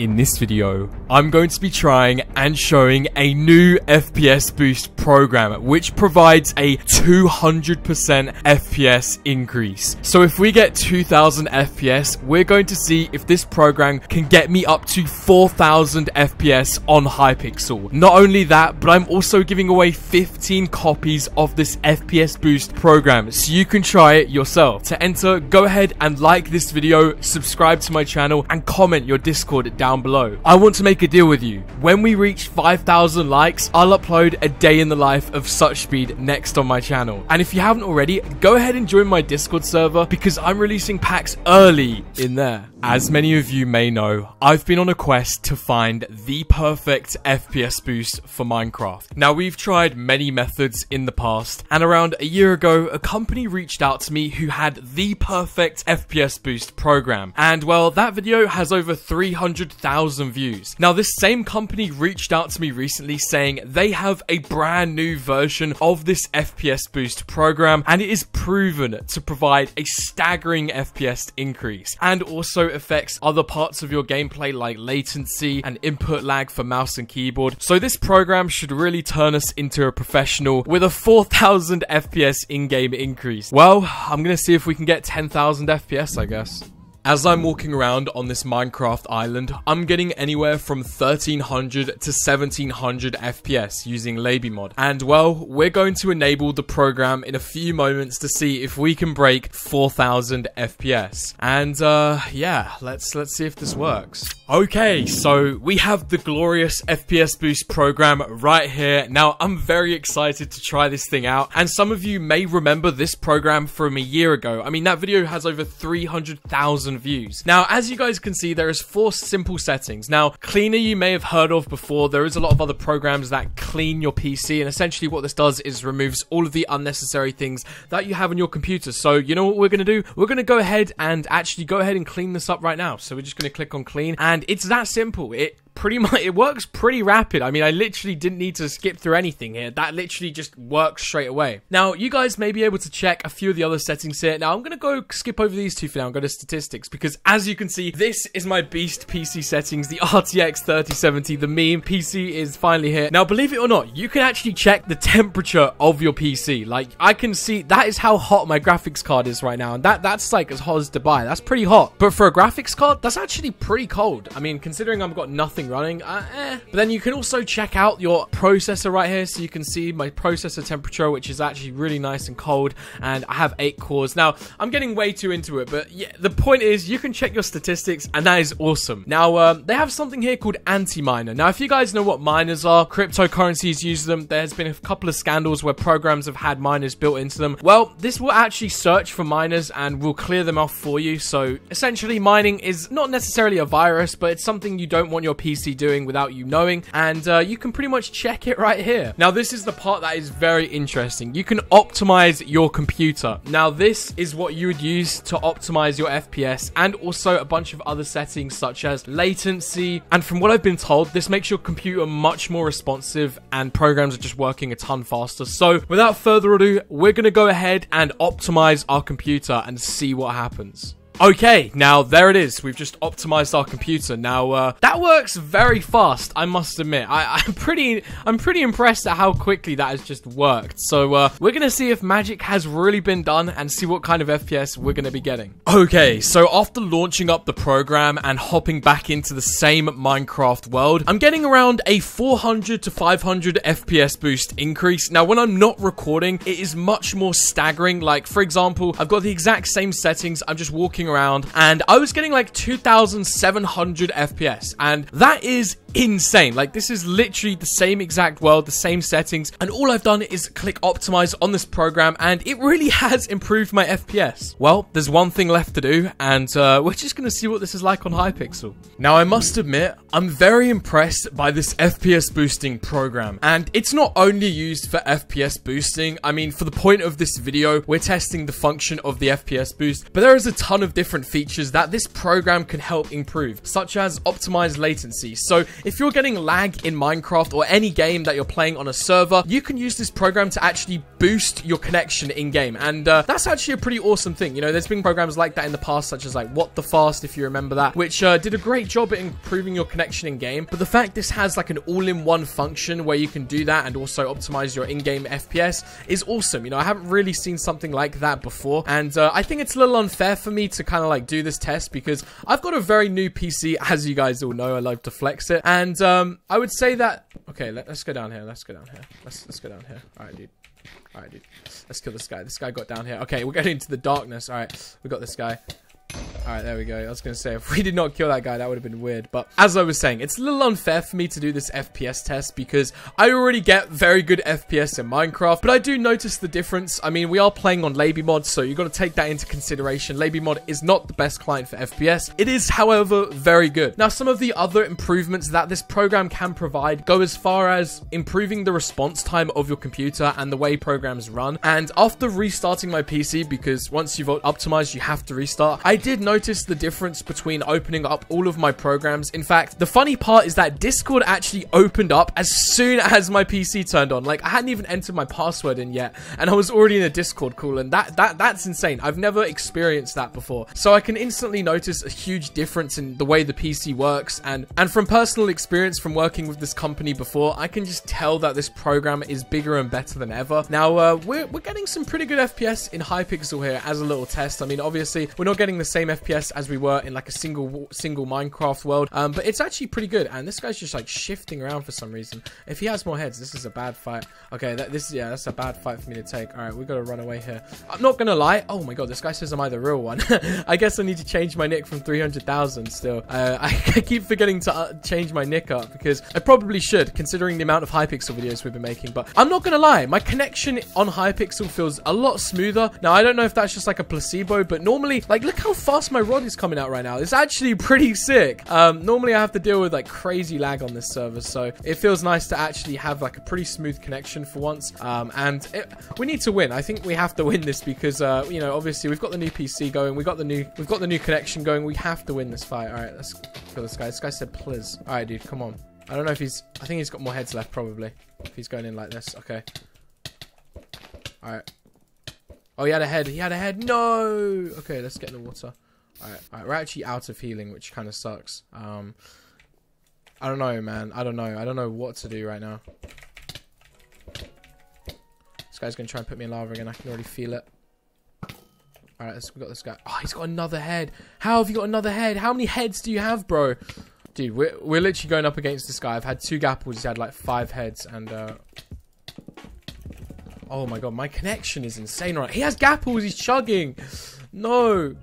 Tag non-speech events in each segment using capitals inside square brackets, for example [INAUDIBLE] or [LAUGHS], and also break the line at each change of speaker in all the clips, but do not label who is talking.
In this video, I'm going to be trying and showing a new FPS boost program which provides a 200% FPS increase. So if we get 2000 FPS, we're going to see if this program can get me up to 4000 FPS on Hypixel. Not only that, but I'm also giving away 15 copies of this FPS boost program so you can try it yourself. To enter, go ahead and like this video, subscribe to my channel and comment your Discord down down below. I want to make a deal with you. When we reach 5,000 likes, I'll upload a day in the life of Such Speed next on my channel. And if you haven't already, go ahead and join my Discord server because I'm releasing packs early in there. As many of you may know, I've been on a quest to find the perfect FPS boost for Minecraft. Now, we've tried many methods in the past, and around a year ago, a company reached out to me who had the perfect FPS boost program. And well, that video has over 300,000 views. Now, this same company reached out to me recently saying they have a brand new version of this FPS boost program, and it is proven to provide a staggering FPS increase, and also affects other parts of your gameplay like latency and input lag for mouse and keyboard. So this program should really turn us into a professional with a 4000 FPS in-game increase. Well, I'm gonna see if we can get 10,000 FPS, I guess. As I'm walking around on this Minecraft island, I'm getting anywhere from 1300 to 1700 FPS using LabyMod. And well, we're going to enable the program in a few moments to see if we can break 4000 FPS. And uh, yeah, let's let's see if this works. Okay, so we have the glorious FPS boost program right here. Now, I'm very excited to try this thing out. And some of you may remember this program from a year ago. I mean, that video has over 300,000 views. Now, as you guys can see, there is four simple settings. Now, cleaner you may have heard of before. There is a lot of other programs that clean your PC, and essentially what this does is removes all of the unnecessary things that you have on your computer. So, you know what we're going to do? We're going to go ahead and actually go ahead and clean this up right now. So we're just going to click on clean, and it's that simple. It pretty much [LAUGHS] it works pretty rapid. I mean, I literally didn't need to skip through anything here. That literally just works straight away. Now, you guys may be able to check a few of the other settings here. Now, I'm going to go skip over these two for now and go to statistics because as you can see, this is my beast PC settings, the [LAUGHS] RTX 3070, the meme PC is finally here. Now, believe it or not, you can actually check the temperature of your PC. Like, I can see that is how hot my graphics card is right now. And that that's like as hot as Dubai. That's pretty hot. But for a graphics card, that's actually pretty cold. I mean, considering I've got nothing running. Uh, eh. But then you can also check out your processor right here. So you can see my processor temperature, which is actually really nice and cold. And I have eight cores. Now, I'm getting way too into it. But yeah, the point is you can check your statistics and that is awesome. Now, um, they have something here called anti-miner. Now, if you guys know what miners are, cryptocurrencies use them. There's been a couple of scandals where programs have had miners built into them. Well, this will actually search for miners and will clear them off for you. So essentially, mining is not necessarily a virus, but it's something you don't want your PC doing without you knowing, and uh, you can pretty much check it right here. Now, this is the part that is very interesting. You can optimize your computer. Now, this is what you would use to optimize your FPS and also a bunch of other settings such as latency. And from what I've been told, this makes your computer much more responsive and programs are just working a ton faster. So without further ado, we're going to go ahead and optimize our computer and see what happens. Okay, now there it is. We've just optimized our computer. Now uh, that works very fast. I must admit. I, [LAUGHS] am pretty, I'm pretty impressed at how quickly that has just worked. So uh, we're gonna see if magic has really been done and see what kind of FPS we're gonna be getting. Okay, so after launching up the program and hopping back into the same Minecraft world, I'm getting around a 400 to 500 FPS boost increase. Now when I'm not recording, it is much more staggering. Like for example, I've got the exact same settings. I'm just walking around and I was getting like 2,700 FPS and that is insane. Like this is literally the same exact world, the same settings and all I've done is click optimize on this program and it really [LAUGHS] has improved my FPS. Well, there's one thing left to do and uh, we're just to see what this is like on Hypixel. Now I must admit, I'm very impressed by this FPS boosting program and it's not only used for FPS boosting. I mean, for the point of this video, we're testing the function of the FPS boost, but there is a ton of different features that this program can help improve, such as optimized latency. So if you're getting lag in Minecraft or any game that you're playing on a server, you can use this program to actually boost your connection in game. And uh, that's actually a pretty awesome thing. You know, there's been programs like that in the past, such as like What the Fast, if you remember that, which uh, did a great job at improving your connection in game. But the fact this has like an all-in-one function where you can do that and also optimize your in-game FPS is awesome. You know, I haven't really seen something like that before. And uh, I think it's a little unfair for me to kind of like do this test because I've got a very new PC, as you guys all know. I love to flex it. And um, I would say that... Okay, let, us go down here. Let's go down here. Let's, let's go down here. All right, dude. All right, dude. Let's kill this guy. This guy got down here. Okay, we're getting into the darkness. All right, we got this guy. Alright, there we go. I was going to say, if we did not kill that guy, that would have been weird. But as I was saying, it's a little unfair for me to do this FPS test because I already get very good FPS in Minecraft, but I do notice the difference. I mean, we are playing on LabyMod, so you've got to take that into consideration. LabyMod is not the best client for FPS. It is, however, very good. Now, some of the other improvements that this program can provide go as far as improving the response time of your computer and the way programs run. And after restarting my PC, because once you've optimized, you have to restart, I did notice the difference between opening up all of my programs. In fact, the funny part is that Discord actually opened up as soon [LAUGHS] as my PC turned on. Like, I hadn't even entered my password in yet, and I was already in a Discord call, and that, that that's insane. I've never experienced that before. So I can instantly notice a huge difference in the way the PC works, and, and from personal experience from working with this company before, I can just tell that this program is bigger and better than ever. Now, uh, we're, we're getting some pretty good FPS in Hypixel here as a little test. I mean, obviously, we're not getting the same FPS as we were in like a single single Minecraft world. Um, but it's actually pretty good. And this guy's just like shifting around for some reason. If he has more heads, this is a bad fight. Okay, that, this yeah, that's a bad fight for me to take. All right, we gotta run away here. I'm not gonna lie. Oh my god, this guy says am I'm the real one. [LAUGHS] I guess I need to change my nick from 300,000 still. Uh, I, [LAUGHS] I, keep forgetting to uh, change my nick up because I probably should, considering the amount of Hypixel videos we've been making. But I'm not gonna lie, my connection on Hypixel feels a lot smoother. Now I don't know if that's just like a placebo, but normally, like, look how fast my rod is coming out right now. It's actually pretty sick. Um, normally I have to deal with like crazy lag on this server, so it feels nice to actually have like a pretty smooth connection for once. Um, and it, we need to win. I think we have to win this because uh, you know obviously we've got the new PC going, we got the new we've got the new connection going. We have to win this fight. All right, let's kill this guy. This guy said please. All right, dude, come on. I don't know if he's. I think he's got more heads left probably. If he's going in like this, okay. All right. Oh, he had a head. He had a head. No. Okay, let's get in the water. We're actually out of healing, which kind of sucks. Um, I don't know, man. I don't know. I don't know what to do right now. This guy's going to try and put me in lava again. I can already feel it. Alright, let's we got this guy. Oh, he's got another head. How have you got another head? How many heads do you have, bro? Dude, we're, we're literally going up against this guy. I've had two gapples. He's had like five heads. And, uh... Oh my god, my connection is insane right. He has gapples. He's chugging. No.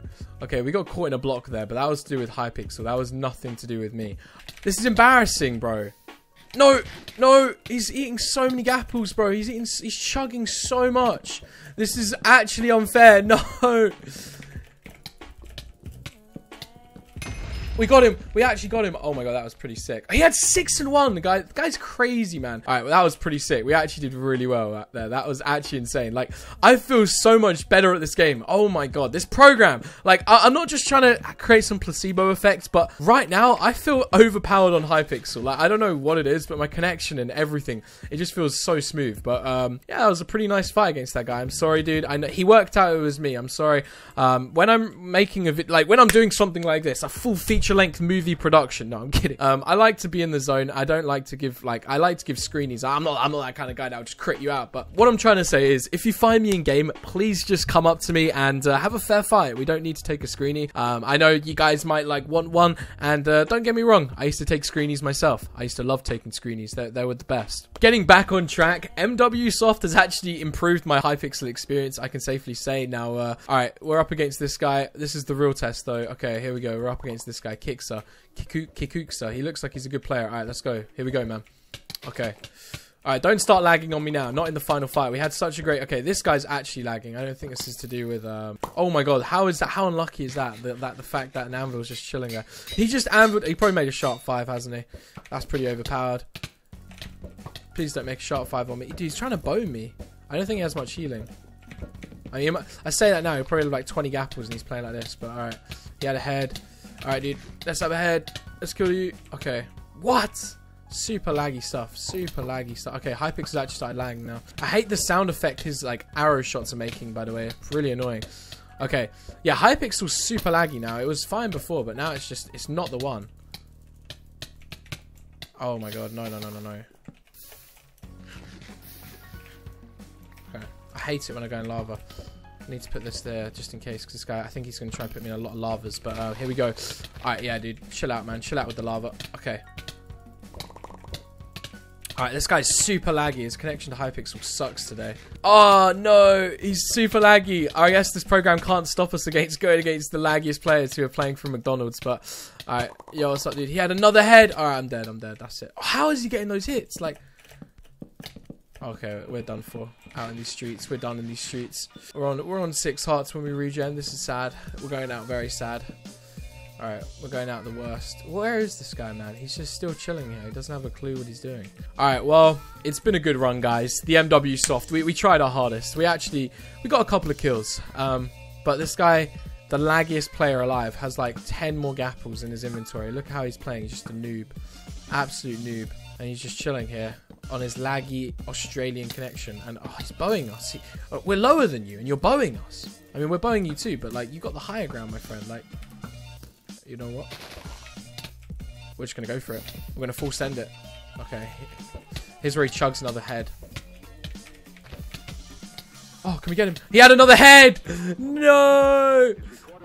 Okay, we got caught in a block there, but that was to do with Hypixel. That was nothing to do with me. This is embarrassing, bro. No, no, he's eating so many apples, bro. He's eating, he's chugging so much. This is actually unfair. [LAUGHS] No. We got him. We actually got him. Oh my god, that was pretty sick. He had six and one. The guy, the guy's crazy, man. All right, well, that was pretty sick. We actually did really well out there. That was actually insane. Like, I feel so much better at this game. Oh my god, this program. Like, I am not just trying to create some placebo effects, but right now I feel overpowered on Hypixel. Like, I don't know what it is, but my connection and everything, it just feels so smooth. But um, yeah, that was a pretty nice fight against that guy. I'm sorry, dude. I know he worked out it was me. I'm sorry. Um, when I'm making a vid, like when I'm doing something like this, a full feature feature length movie production. No, I'm kidding. Um, I like to be in the zone. I don't like to give like I like to give screenies. I'm not I'm not that kind of guy that will just crit you out. But what I'm trying to say is, if you find me in game, please just come up to me and uh, have a fair fight. We don't need to take a screenie. Um, I know you guys might like want one, and uh, don't get me wrong. I used to take screenies myself. I used to love taking screenies. They they were the best. Getting back on track, MW Soft has actually improved my Hypixel experience. I can safely say now. Uh, all right, we're up against this guy. This is the real test though. Okay, here we go. We're up against this guy. Kiksa. Kikuksa. He looks like he's a good player. Alright, let's go. Here we go, man. Okay. Alright, don't start lagging on me now. Not in the final fight. We had such a great... Okay, this guy's actually lagging. I don't think this is to do with... Um... Oh my god, how is that? How unlucky is that? The, that the fact that an anvil is just chilling there. He just anvil. He probably made a sharp 5, hasn't he? That's pretty overpowered. Please don't make a sharp 5 on me. Dude, he's trying to bone me. I don't think he has much healing. I mean, I say that now. He probably like 20 gapples and he's playing like this. But alright. He had a head. Alright, dude. Let's have a head. Let's kill you. Okay.
What? Super laggy stuff. Super laggy stuff. Okay, Hypixel actually started lagging now. I hate the sound effect his like arrow shots are making, by the way. Really annoying. Okay. Yeah, Hypixel's super laggy now. It was fine before, but now it's just it's not the one. Oh my god, no no no no no. Okay. I hate it when I go in lava. I need to put this there just in case, because this guy, I think he's going to try and put me in a lot of lavas, but uh, here we go. Alright, yeah, dude. Chill out, man. Chill out with the lava. Okay. Alright, this guy's super laggy. His connection to Hypixel sucks today. Oh, no. He's super laggy. I guess this program can't stop us against going against the laggiest players who are playing from McDonald's, but... Alright, yo, what's up, dude? He had another head. Alright, I'm dead. I'm dead. That's it. How is he getting those hits? Like... Okay, we're done for. Out in these streets. We're done in these streets. We're on we're on six hearts when we regen. This is sad. We're going out very sad. Alright, we're going out the worst. Where is this guy, man? He's just still chilling here. He doesn't have a clue what he's doing. Alright, well, it's been a good run, guys. The MW soft. We, we tried our hardest. We actually, we got a couple of kills. Um, but this guy, the laggiest player alive, has like 10 more gapples in his inventory. Look how he's playing. He's just a noob. Absolute noob. And he's just chilling here on his laggy Australian connection. And oh, he's bowing us. He, uh, we're lower than you, and you're bowing us. I mean, we're bowing you too, but like, you got the higher ground, my friend. Like, you know what? We're just to go for it. We're to full send it. Okay. Here's where he chugs another head. Oh, can we get him? He had another head! No!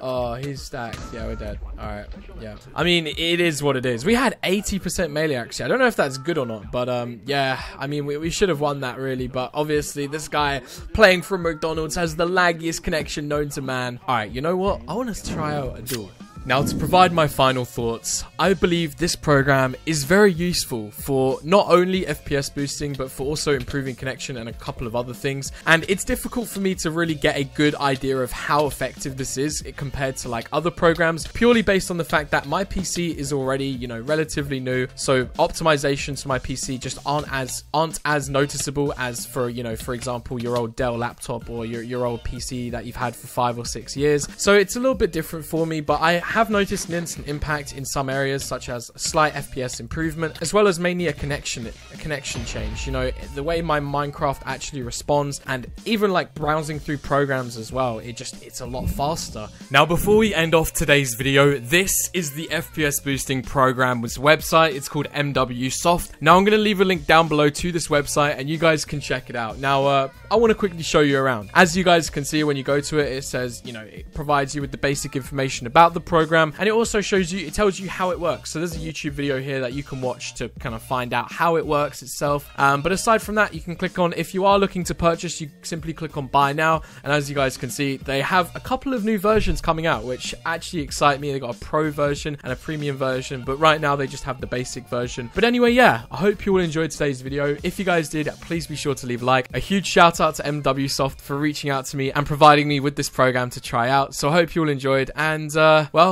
Oh, he's stacked. Yeah, we're dead. Alright, yeah. I mean, it is what it is. We had 80% melee, actually. I don't know if that's good or not, but, um, yeah. I mean, we, we should have won that, really. But, obviously, this guy playing from McDonald's has the laggiest connection known to man. Alright, you know what? I want to try out a duel. Now, to provide my final thoughts, I believe this program is very useful for not only FPS boosting, but for also improving connection and a couple of other things. And it's difficult for me to really get a good idea of how effective this is compared to like other programs, purely based on the fact that my PC is already, you know, relatively new. So optimizations to my PC just aren't as aren't as noticeable as for, you know, for example, your old Dell laptop or your, your old PC that you've had for five or six years. So it's a little bit different for me, but I have noticed an instant impact in some areas, such as a slight FPS improvement, as well as mainly a connection a connection change. You know, the way my Minecraft actually responds, and even like browsing through programs as well, it just it's a lot faster. Now, before we end off today's video, this is the FPS boosting program's website. It's called MW Soft. Now, I'm going to leave a link down below to this website, and you guys can check it out. Now, uh, I want to quickly show you around. As you guys can see when you go to it, it says, you know, it provides you with the basic information about the program and it also shows you, it tells you how it works. So there's a YouTube video here that you can watch to kind of find out how it works itself. Um, but aside from that, you can click on, if you are looking to purchase, you simply click on buy now. And as you guys can see, they have a couple of new versions coming out, which actually excite me. They got a pro version and a premium version, but right now they just have the basic version. But anyway, yeah, I hope you all enjoyed today's video. If you guys did, please be sure to leave a like. A huge shout out to MW Soft for reaching out to me and providing me with this program to try out. So I hope you all enjoyed, and uh, well,